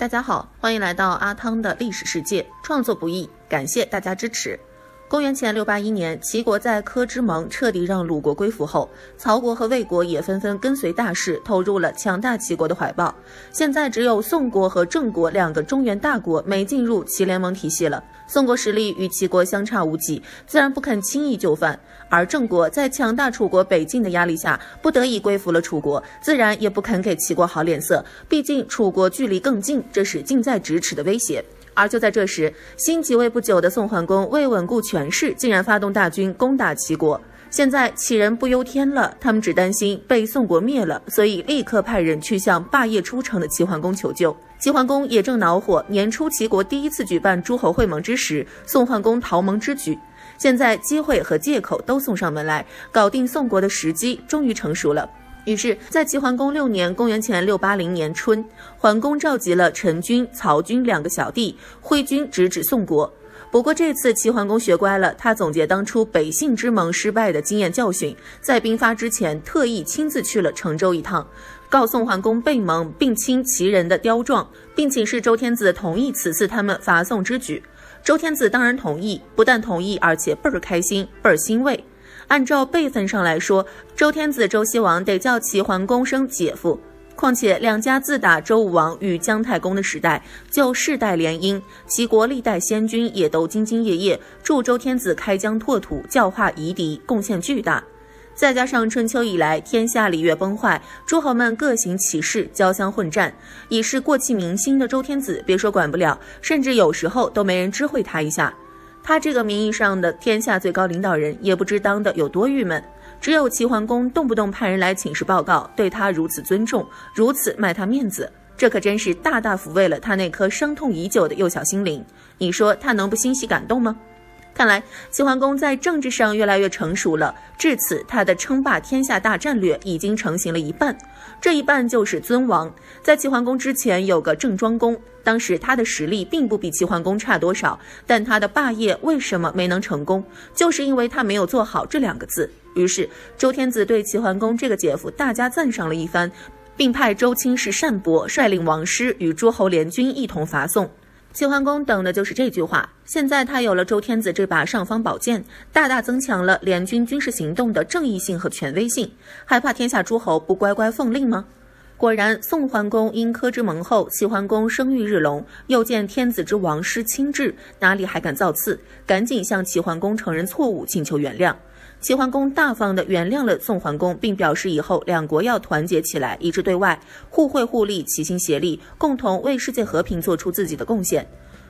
大家好，欢迎来到阿汤的历史世界。创作不易，感谢大家支持。公元前六八一年，齐国在柯之盟彻底让鲁国归服后，曹国和魏国也纷纷跟随大势，投入了强大齐国的怀抱。现在只有宋国和郑国两个中原大国没进入齐联盟体系了。宋国实力与齐国相差无几，自然不肯轻易就范；而郑国在强大楚国北进的压力下，不得已归服了楚国，自然也不肯给齐国好脸色。毕竟楚国距离更近，这是近在咫尺的威胁。而就在这时，新即位不久的宋桓公为稳固权势，竟然发动大军攻打齐国。现在杞人不忧天了，他们只担心被宋国灭了，所以立刻派人去向霸业出城的齐桓公求救。齐桓公也正恼火，年初齐国第一次举办诸侯会盟之时，宋桓公逃盟之举，现在机会和借口都送上门来，搞定宋国的时机终于成熟了。于是，在齐桓公六年（公元前六八零年春），桓公召集了陈军、曹军两个小弟，挥军直指宋国。不过这次齐桓公学乖了，他总结当初北信之盟失败的经验教训，在兵发之前，特意亲自去了成州一趟，告宋桓公背盟并亲齐人的雕状，并请示周天子同意此次他们伐宋之举。周天子当然同意，不但同意，而且倍儿开心，倍儿欣慰。按照辈分上来说，周天子周西王得叫齐桓公生姐夫。况且两家自打周武王与姜太公的时代就世代联姻，齐国历代先君也都兢兢业业助周天子开疆拓土、教化夷狄，贡献巨大。再加上春秋以来天下礼乐崩坏，诸侯们各行其事，交相混战，已是过气明星的周天子，别说管不了，甚至有时候都没人知会他一下。他这个名义上的天下最高领导人，也不知当的有多郁闷。只有齐桓公动不动派人来请示报告，对他如此尊重，如此卖他面子，这可真是大大抚慰了他那颗伤痛已久的幼小心灵。你说他能不欣喜感动吗？看来齐桓公在政治上越来越成熟了，至此他的称霸天下大战略已经成型了一半。这一半就是尊王。在齐桓公之前有个郑庄公，当时他的实力并不比齐桓公差多少，但他的霸业为什么没能成功？就是因为他没有做好这两个字。于是周天子对齐桓公这个姐夫大加赞赏了一番，并派周卿士单伯率领王师与诸侯联军一同伐宋。齐桓公等的就是这句话。现在他有了周天子这把尚方宝剑，大大增强了联军军事行动的正义性和权威性。还怕天下诸侯不乖乖奉令吗？果然，宋桓公因科之盟后，齐桓公声誉日隆，又见天子之王师亲至，哪里还敢造次？赶紧向齐桓公承认错误，请求原谅。齐桓公大方地原谅了宋桓公，并表示以后两国要团结起来，一致对外，互惠互利，齐心协力，共同为世界和平做出自己的贡献。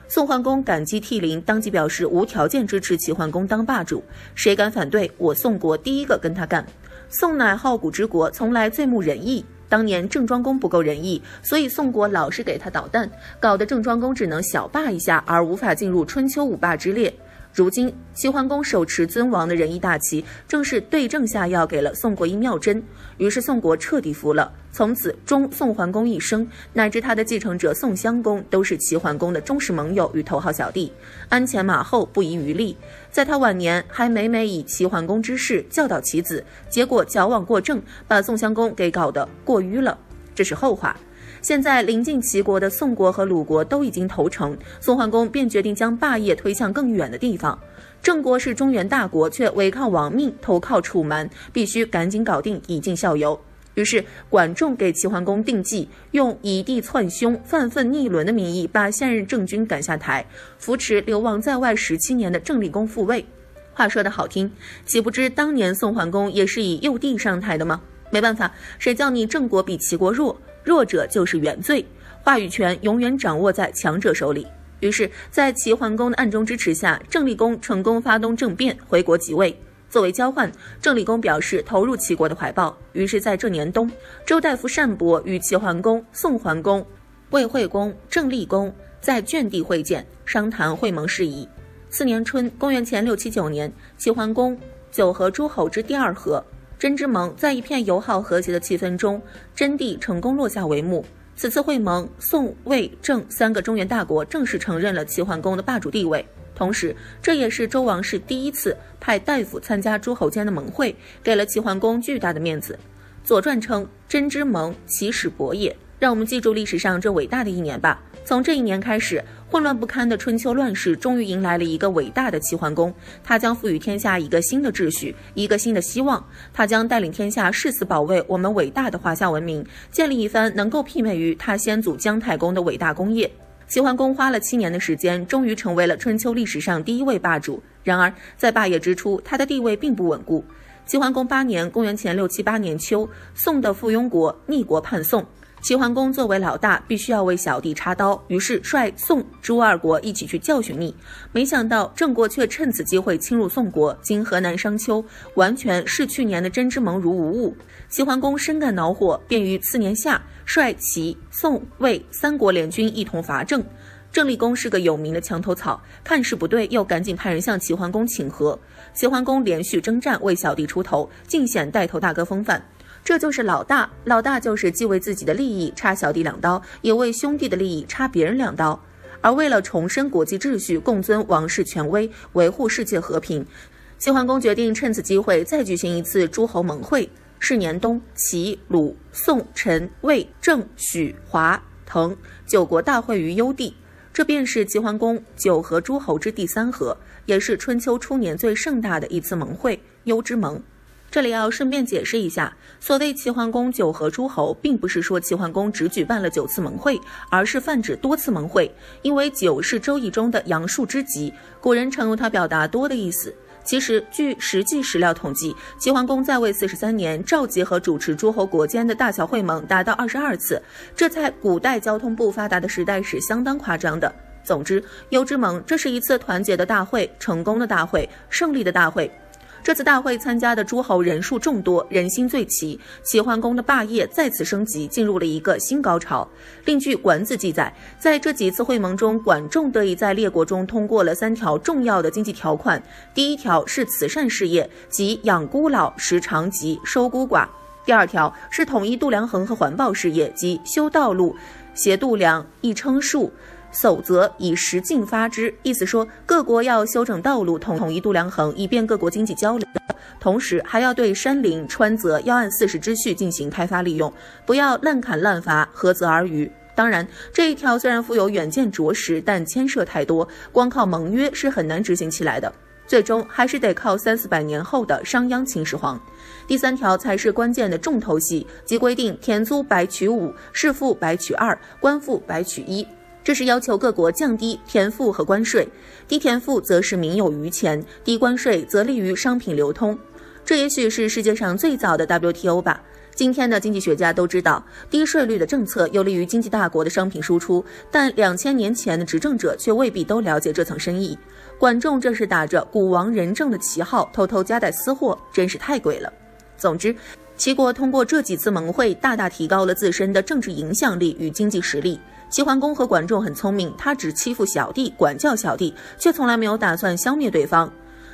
宋桓公感激涕零，当即表示无条件支持齐桓公当霸主，谁敢反对，我宋国第一个跟他干。宋乃好古之国，从来最慕仁义。当年郑庄公不够仁义，所以宋国老是给他捣蛋，搞得郑庄公只能小霸一下，而无法进入春秋五霸之列。如今齐桓公手持尊王的仁义大旗，正是对症下药，给了宋国一妙针。于是宋国彻底服了，从此忠宋桓公一生，乃至他的继承者宋襄公，都是齐桓公的忠实盟友与头号小弟，鞍前马后，不遗余力。在他晚年，还每每以齐桓公之事教导其子，结果矫枉过正，把宋襄公给搞得过淤了。这是后话。现在临近齐国的宋国和鲁国都已经投诚，宋桓公便决定将霸业推向更远的地方。郑国是中原大国，却违抗王命，投靠楚蛮，必须赶紧搞定，以儆效尤。于是管仲给齐桓公定计，用以弟篡兄、犯愤逆伦的名义，把现任郑君赶下台，扶持流亡在外十七年的郑立公复位。话说得好听，岂不知当年宋桓公也是以幼弟上台的吗？没办法，谁叫你郑国比齐国弱？弱者就是原罪，话语权永远掌握在强者手里。于是，在齐桓公的暗中支持下，郑立公成功发动政变，回国即位。作为交换，郑立公表示投入齐国的怀抱。于是，在这年冬，周大夫单伯与齐桓公、宋桓公、魏惠公、郑立公在卷地会见，商谈会盟事宜。次年春，公元前六七九年，齐桓公九合诸侯之第二合。真之盟在一片友好和谐的气氛中，真谛成功落下帷幕。此次会盟，宋、魏、郑三个中原大国正式承认了齐桓公的霸主地位。同时，这也是周王室第一次派大夫参加诸侯间的盟会，给了齐桓公巨大的面子。《左传》称：“真之盟，其始伯也。”让我们记住历史上这伟大的一年吧。从这一年开始，混乱不堪的春秋乱世终于迎来了一个伟大的齐桓公，他将赋予天下一个新的秩序，一个新的希望。他将带领天下誓死保卫我们伟大的华夏文明，建立一番能够媲美于他先祖姜太公的伟大功业。齐桓公花了七年的时间，终于成为了春秋历史上第一位霸主。然而，在霸业之初，他的地位并不稳固。齐桓公八年（公元前六七八年秋），宋的附庸国逆国叛宋。齐桓公作为老大，必须要为小弟插刀，于是率宋、朱二国一起去教训你。没想到郑国却趁此机会侵入宋国，经河南商丘，完全视去年的真之盟如无物。齐桓公深感恼火，便于次年夏率齐、宋、魏三国联军一同伐郑。郑立公是个有名的墙头草，看势不对，又赶紧派人向齐桓公请和。齐桓公连续征战，为小弟出头，尽显带头大哥风范。这就是老大，老大就是既为自己的利益插小弟两刀，也为兄弟的利益插别人两刀。而为了重申国际秩序，共尊王室权威，维护世界和平，齐桓公决定趁此机会再举行一次诸侯盟会。是年冬，齐、鲁、宋、陈、魏、郑、许、华、滕九国大会于幽地，这便是齐桓公九合诸侯之第三合，也是春秋初年最盛大的一次盟会——幽之盟。这里要顺便解释一下，所谓齐桓公九合诸侯，并不是说齐桓公只举办了九次盟会，而是泛指多次盟会。因为九是周易中的阳数之极，古人常用它表达多的意思。其实，据实际史料统计，齐桓公在位四十三年，召集和主持诸侯国间的大小会盟达到二十二次，这在古代交通不发达的时代是相当夸张的。总之，幽之盟这是一次团结的大会，成功的大会，胜利的大会。这次大会参加的诸侯人数众多，人心最齐，齐桓公的霸业再次升级，进入了一个新高潮。另据《管子》记载，在这几次会盟中，管仲得以在列国中通过了三条重要的经济条款：第一条是慈善事业，即养孤老、食长疾、收孤寡；第二条是统一度量衡和环保事业，即修道路、协度量、一称数。守则以实进发之，意思说各国要修整道路，统统一度量衡，以便各国经济交流。同时还要对山林川泽要按四时之序进行开发利用，不要滥砍滥伐，涸泽而渔。当然，这一条虽然富有远见卓识，但牵涉太多，光靠盟约是很难执行起来的。最终还是得靠三四百年后的商鞅秦始皇。第三条才是关键的重头戏，即规定田租百取五，士赋百取二，官赋百取一。这是要求各国降低田赋和关税，低田赋则是民有余钱，低关税则利于商品流通。这也许是世界上最早的 WTO 吧。今天的经济学家都知道，低税率的政策有利于经济大国的商品输出，但两千年前的执政者却未必都了解这层深意。管仲这是打着古王仁政的旗号，偷偷夹带私货，真是太贵了。总之，齐国通过这几次盟会，大大提高了自身的政治影响力与经济实力。齐桓公和管仲很聪明，他只欺负小弟，管教小弟，却从来没有打算消灭对方。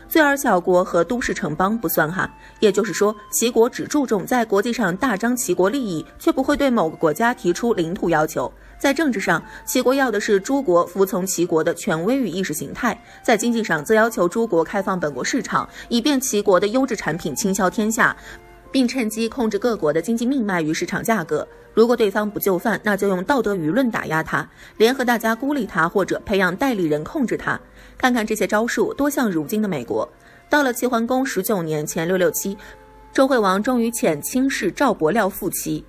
最而小国和都市城邦不算哈，也就是说，齐国只注重在国际上大张齐国利益，却不会对某个国家提出领土要求。在政治上，齐国要的是诸国服从齐国的权威与意识形态；在经济上，则要求诸国开放本国市场，以便齐国的优质产品倾销天下。并趁机控制各国的经济命脉与市场价格。如果对方不就范，那就用道德舆论打压他，联合大家孤立他，或者培养代理人控制他。看看这些招数，多像如今的美国。到了齐桓公十九年前六六七，周惠王终于遣亲士赵伯廖赴齐。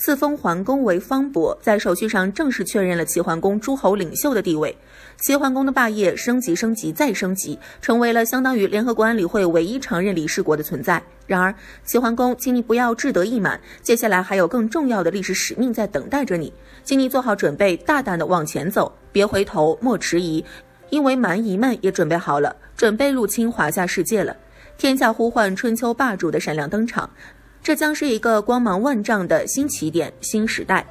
赐封桓公为方伯，在手续上正式确认了齐桓公诸侯领袖的地位。齐桓公的霸业升级、升级再升级，成为了相当于联合国安理会唯一常任理事国的存在。然而，齐桓公，请你不要志得意满，接下来还有更重要的历史使命在等待着你，请你做好准备，大胆的往前走，别回头，莫迟疑，因为蛮夷们也准备好了，准备入侵华夏世界了。天下呼唤春秋霸主的闪亮登场。这将是一个光芒万丈的新起点、新时代。